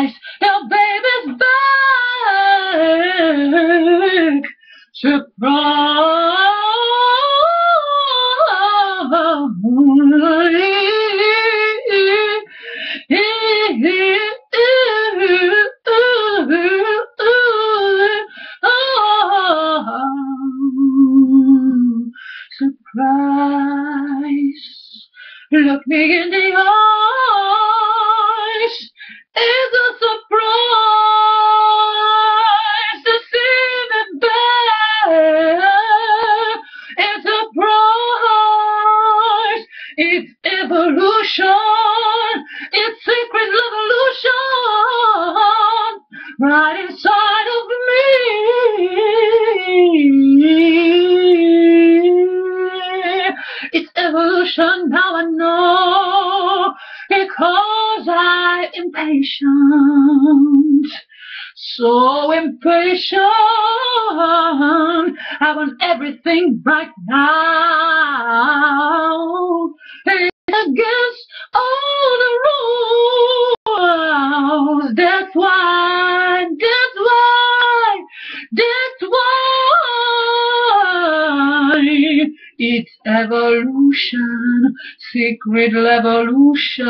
Surprise! Your baby's back! Surprise! Look me in the eyes. It's evolution. It's secret revolution right inside of me. It's evolution now I know because I'm impatient. So impatient. I want everything right now. Against all the rules. That's why, that's why, that's why it's evolution, secret revolution.